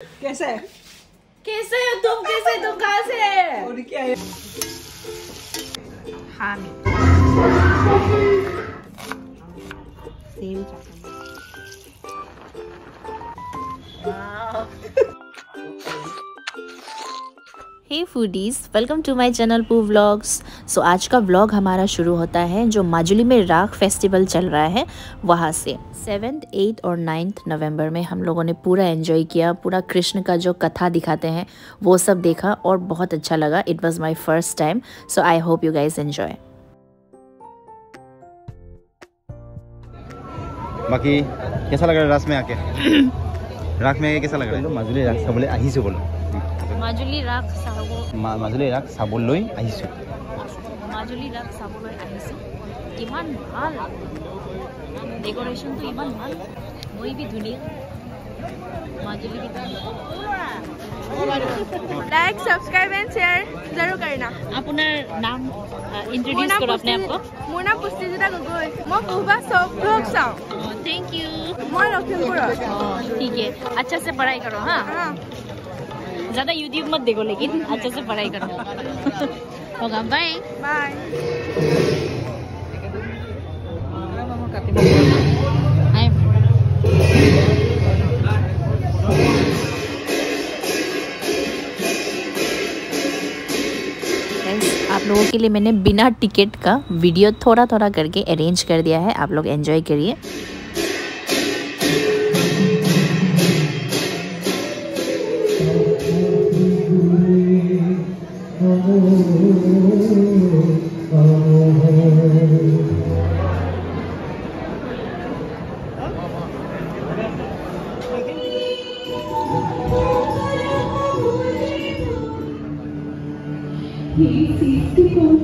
कैसा? है कैसे हो तुम? कैसे तुम? कहाँ से और क्या है? हाँ same hey foodies welcome to my channel पू व्लॉग्स सो आज का व्लॉग हमारा शुरू होता है जो माजुली में राख फेस्टिवल चल रहा है वहाँ से। सेवेंथ एट और नाइन्थ नवंबर में हम लोगों ने पूरा एंजॉय किया पूरा कृष्ण का जो कथा दिखाते हैं वो सब देखा और बहुत अच्छा लगा। It was my first time so I hope you guys enjoy बाकी कैसा लग रहा है रास में आके? राख में आके कैसा लग रहा है? माजुली राख सब बोले अही से बोलो। মাজুলী ৰাস চাব মা- মাজুলী ৰাস চাবলৈ আহিছোঁ মাজুলী ৰাস চাবলৈ আহিছোঁ ইমান ভাল ডেক'ৰেশ্যনটো ইমান ভাল মই বি ধুনীয়া Majuli like subscribe and share जरूर करना আপোনাৰ নাম মোৰ ইণ্ট্ৰডিউচ নাম কৰক আপুনি পুষ্টি- আকৌ মোৰ নাম পুষ্টিজিতা গগৈ মই বহুবা চব ব্লগ চাওঁ थैंक यू মই লখিমপুৰত ठीक है अच्छा से पढ़ाई करो हाँ हाँ ज़्यादा यूट्यूब मत देखो लेकिन अच्छे से पढ़ाई करो। होगा बाय বাই आप लोगों के लिए मैंने बिना टिकट का वीडियो थोड़ा थोड़ा करके अरेंज कर दिया है। आप लोग एंजॉय करिए। ये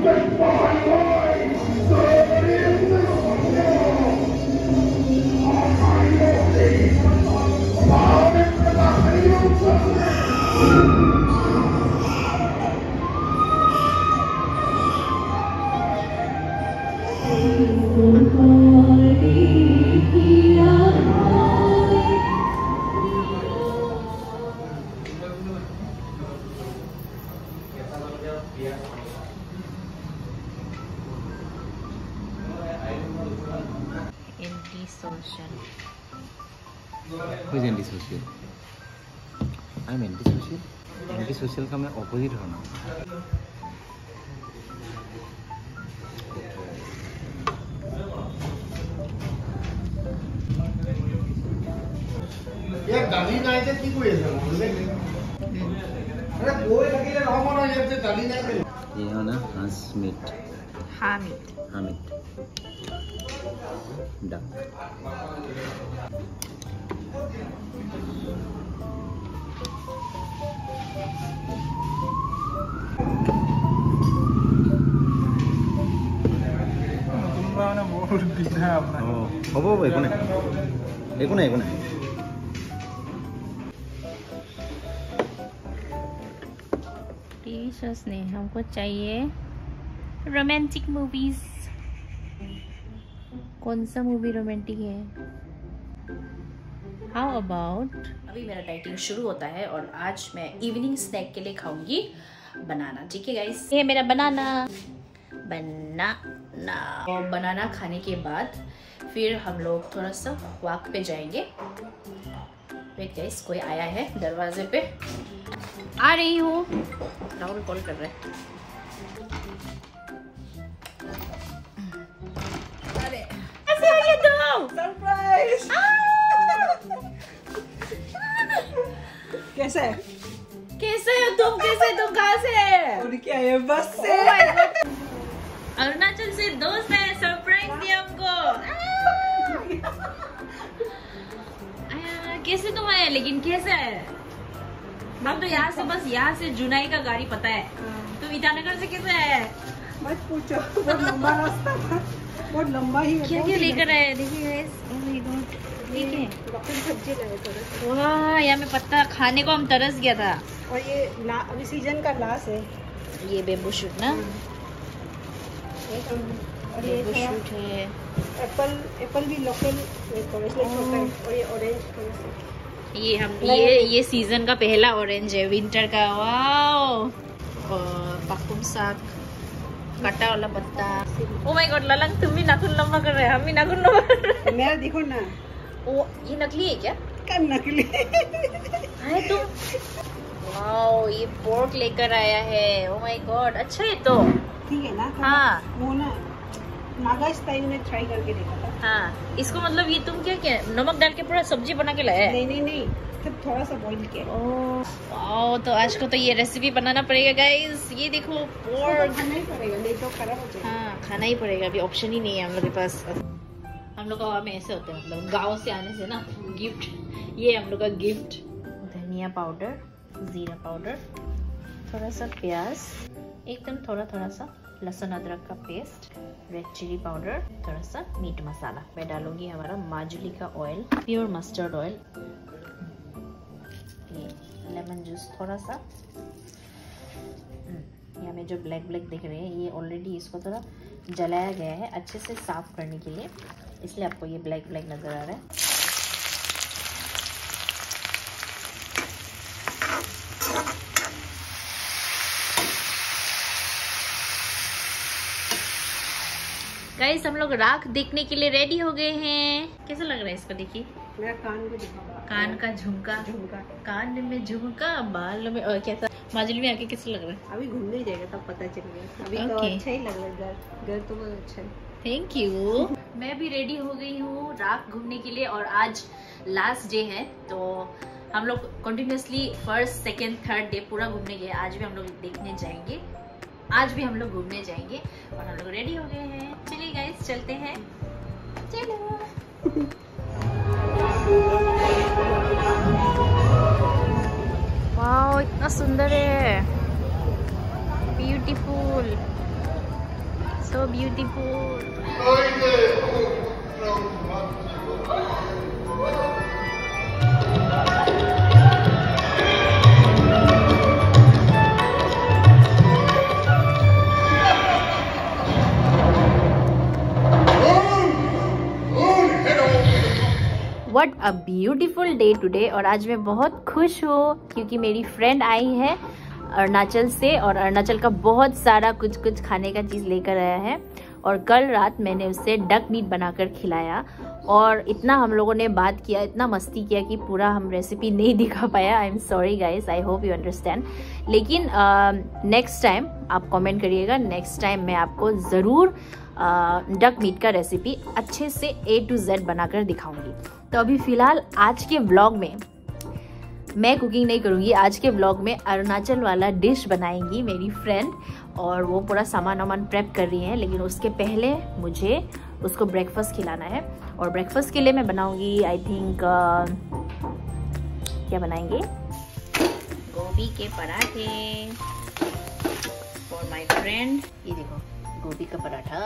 anti dissociation. Who is antisocial? I am antisocial. Antisocial का मैं opposite हूँ ना. यार दाली ना इधर की कोई है ना. अरे कोई लगी है ना हम वो ना ये अब तो दाली ना इधर. ये है ना हंस मीट हामिद हामिद डक কোনোবা মানে বহুত দিগদাৰ আপোনাৰ অঁ হ'ব হ'ব একো নাই একো নাই একো নাই टीवी शोज़ नहीं हमको चाहिए रोमांटिक मूवीज़ कौन सा मूवी रोमांटिक है? हाउ अबाउट अभी मेरा डाइटिंग शुरू होता है और आज मैं इवनिंग स्नैक के लिए खाऊँगी बनाना ठीक है गाइस ये मेरा बनाना बनाना और बनाना खाने के बाद फिर हम लोग थोड़ा सा वॉक पे जाएँगे। वेट गाइस कोई आया है दरवाजे पे? आ रही हूँ। राहुल कॉल कर रहे हैं। अरे। कैसे हो ये तुम सरप्राइज़ कैसा है? कैसे हो तुम? कैसे तुम कहाँ से और क्या है बस से। Oh God. अरुणाचल से दोस्त है सरप्राइज़ दिया हमको। कैसे तुम आए? लेकिन कैसे आए हम तो यहाँ से बस यहाँ से जुनाई का गाड़ी पता है। तुम ईटानगर से कैसे आए मत पूछो बहुत लंबा रास्ता था बहुत लंबा ही है क्या क्या लेकर आए देखिए. Oh. ठीक है। सब्ज़ी लाए वाह यहाँ में पत्ता खाने को हम तरस गया था। और ये अभी सीज़न का है। ये बेम्बू शूट ना? और ये बेम्बू शूट है। एप्पल एप्पल भी लोकल है और ये ऑरेंज ये हम ये ये सीज़न का पहला ऑरेंज है विंटर का। वाओ और पकुम साग कटा वाला पत्ता। ओ माय गॉड ललंग तुम भी नाखून लंबा कर रहे हैं हम भी नाखून लंबा कर रहे हैं। मेरा देखो ना। ओ ये नकली है क्या? का नकली। है तुम वाओ ये पोर्क लेकर आया है। ओ माय गॉड अच्छा है तो। ठीक है ना थोड़ा हाँ। वो ना नागा स्टाइल में ट्राई करके देखा था। हाँ इसको मतलब ये तुम क्या क्या? नमक डाल के पूरा सब्ज़ी बना के लाया नहीं नहीं नहीं सिर्फ़ थोड़ा सा बॉइल किया। वाओ तो आज को तो ये रेसिपी बनाना पड़ेगा गाइस ये देखो तो पोर्क खाना ही पड़ेगा नहीं तो खराब हो जाएगा। हाँ खाना ही पड़ेगा अभी ऑप्शन ही नहीं है हम लोग के पास। हम लोग का में ऐसे होते हैं मतलब गाँव से आने से ना गिफ्ट ये हम लोग का गिफ्ट धनिया पाउडर जीरा पाउडर थोड़ा सा प्याज एकदम थोड़ा थोड़ा सा। लहसुन, अदरक का पेस्ट रेड चिली पाउडर थोड़ा सा मीट मसाला मैं डालूँगी हमारा माजुली का oil pure mustard oil lemon juice थोड़ा सा यहाँ में जो ब्लैक ब्लैक दिख रहे हैं, ये ऑलरेडी इसको थोड़ा जलाया गया है अच्छे से साफ़ करने के लिए। इसलिए आपको ये ब्लैक ब्लैक नज़र आ रहा है। गाइस हम लोग राख देखने के लिए रेडी हो गए हैं। कैसा लग रहा है इसको देखिए? मेरा कान को दिखा कान का झुमका। झुमका। कान में झुमका बाल में और कैसा माजुली में आके कैसा लग रहा है? अभी घूमने जाएगा तब पता चलेगा। अभी okay. तो अच्छा ही लग रहा है घर घर तो बहुत अच्छा है। थैंक यू मैं भी रेडी हो गई हूँ रात घूमने के लिए और आज लास्ट डे है तो हम लोग continuously first second third day पूरा घूमने गए। आज भी हम लोग देखने जाएँगे। आज भी हम लोग घूमने जाएँगे और हम लोग रेडी हो गए हैं। चलिए गाइस चलते हैं। चलो। वाओ इतना सुंदर है। Beautiful so beautiful what a beautiful day today और आज मैं बहुत खुश हूँ क्योंकि मेरी फ्रेंड आई है अरुणाचल से और अरुणाचल का बहुत सारा कुछ कुछ खाने का चीज़ लेकर आया है। और कल रात मैंने उसे डक मीट बनाकर खिलाया और इतना हम लोगों ने बात किया, इतना मस्ती किया कि पूरा हम रेसिपी नहीं दिखा पाया। I am sorry guys I hope you understand लेकिन नेक्स्ट टाइम आप कमेंट करिएगा नेक्स्ट टाइम मैं आपको ज़रूर डक मीट का रेसिपी अच्छे से ए टू जेड बनाकर दिखाऊँगी। तो अभी फ़िलहाल आज के ब्लॉग में, मैं कुकिंग नहीं करूँगी, आज के ब्लॉग में अरुणाचल वाला डिश बनाएँगी मेरी फ्रेंड और वो पूरा सामान वामान प्रेप कर रही हैं, लेकिन उसके पहले मुझे उसको ब्रेकफास्ट खिलाना है और ब्रेकफास्ट के लिए मैं बनाऊँगी आई थिंक क्या बनाएँगे? गोभी के पराठे फॉर माय फ्रेंड ये देखो, गोभी का पराठा।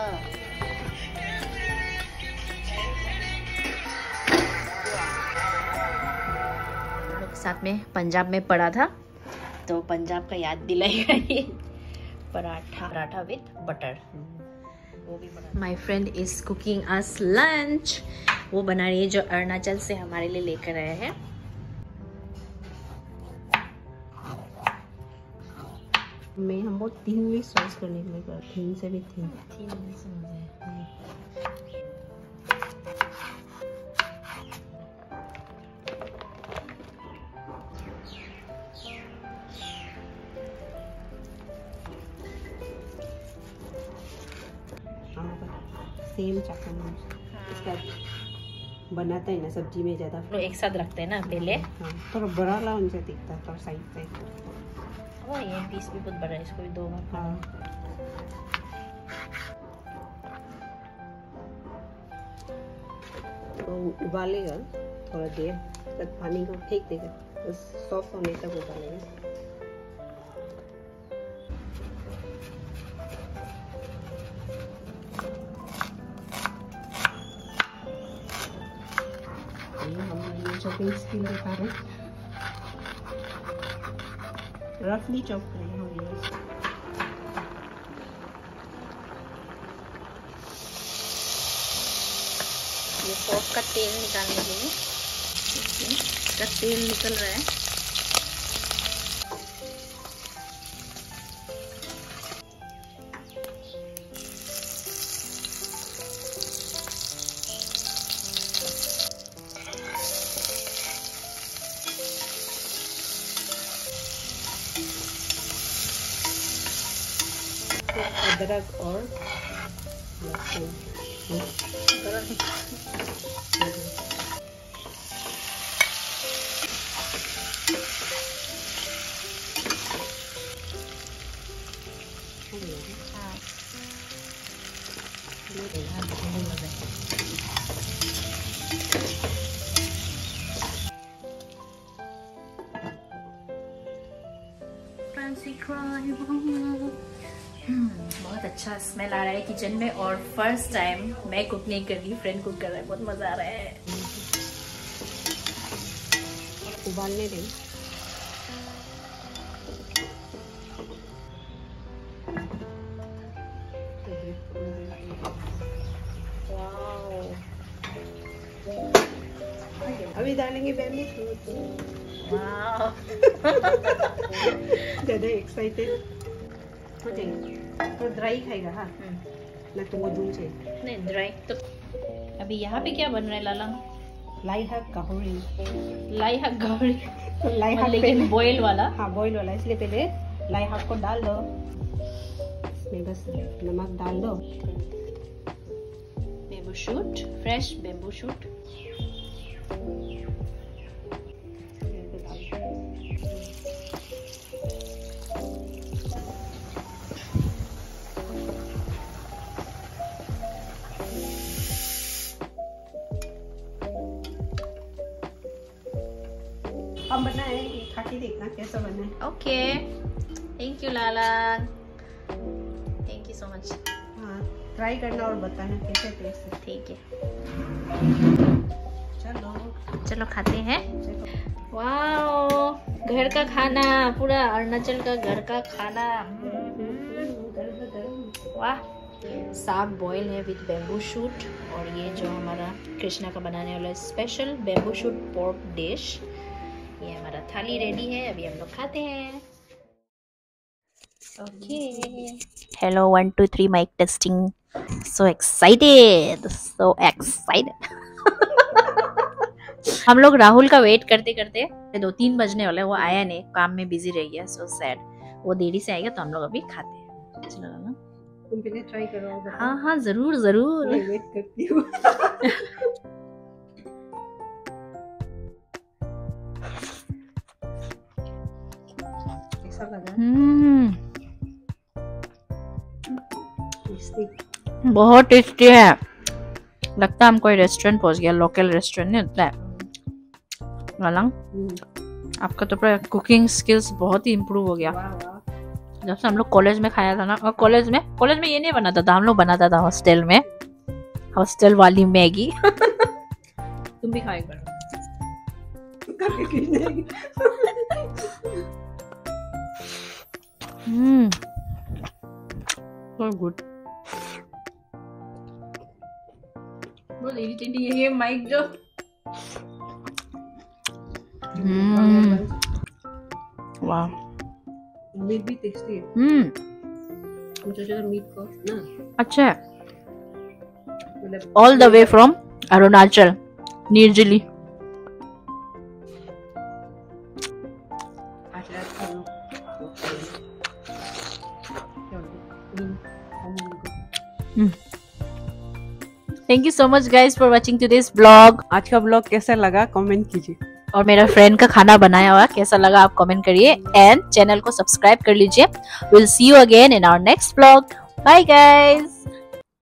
साथ में पंजाब में पढ़ा था। तो पंजाब का याद दिलाएगा ये। पराठा पराठा विथ बटर वो भी my friend is cooking us lunch वो बना रही है जो अरुणाचल से हमारे लिए लेकर आए हैं। मैं हम बहुत तीन में सॉस करने के लिए तीन से भी तीन सेम चाकू इसका बनाता है ना सब्ज़ी में ज़्यादा लोग एक साथ रखते हैं ना पहले हाँ थोड़ा बड़ा ला उनसे दिखता है थोड़ा साइड साइड ओ ये पीस भी बहुत बड़ा है इसको भी दो बार हाँ। तो उबालेगा थोड़ा देर तक पानी को फेंक देगा बस सॉफ्ट होने तक उबालेगा। चॉपिंग स्किल दिखा रहे रफली चॉप करें हम ये ये पॉप का तेल निकालने के लिए। इसका तेल निकल रहा है। अदरक और लहसुन हम्म, बहुत अच्छा स्मेल आ रहा है किचन में और फ़र्स्ट टाइम मैं कुक नहीं कर रही फ्रेंड कुक कर रहा है बहुत मज़ा आ रहा है। उबालने दें। अभी डालेंगे शूट वाह ज़्यादा एक्साइटेड हो जाएगा तो ड्राई खाएगा हाँ? ना तो नहीं ड्राई तो अभी यहाँ पे क्या बन रहा है लाला? लेकिन बॉयल वाला। हाँ बॉईल वाला। इसलिए पहले लाई हक को डाल दो। इसमें बस नमक डाल दो। Bamboo shoot fresh bamboo shoot के देखना कैसा बना है। Okay thank you Lala thank you so much हाँ ट्राई करना और बताना कैसे टेस्ट है। ठीक है। चलो। चलो खाते हैं। वाओ घर का खाना पूरा अरुणाचल का घर का खाना। वाह। साग बॉयल है विद बेम्बू शूट और ये जो हमारा कृष्णा का बनाने वाला special bamboo shoot pork dish ये हमारा थाली रेडी है अभी हम लोग खाते हैं। Okay hello one two three mike testing so excited so excited हम लोग राहुल का वेट करते करते दो तीन बजने वाला है वो आया नहीं काम में बिज़ी रह गया सो सैड वो देरी से आएगा तो हम लोग अभी खाते हैं। चलो ना? तुम पहले ट्राई करो हाँ हाँ ज़रूर ज़रूर। वेट करती हूँ। बहुत टेस्टी है। लगता है हम कोई रेस्टोरेंट पहुँच गया लोकल रेस्टोरेंट नहीं होता है। ललंग आपका तो पूरा कुकिंग स्किल्स बहुत ही इम्प्रूव हो गया। जब से हम लोग कॉलेज में खाया था ना और कॉलेज में कॉलेज में ये नहीं बनाता था हम लोग बनाता था हॉस्टल में। हॉस्टल वाली मैगी। तुम भी खाए करो हम्म। So बहुत इरिटेटिंग है ये माइक जो. हम्म। वाह। मीट भी टेस्टी है। हम्म। तो मीट को ना? अच्छा है। मतलब all the way from Arunachal Nirjuli thank you so much guys for watching to this blog आज का ब्लॉग कैसा लगा कॉमेंट कीजिए। और मेरा फ्रेंड का खाना बनाया हुआ कैसा लगा आप कॉमेंट करिए। एंड चैनल को सब्सक्राइब कर लीजिए। Will see you again in our next blog bye guys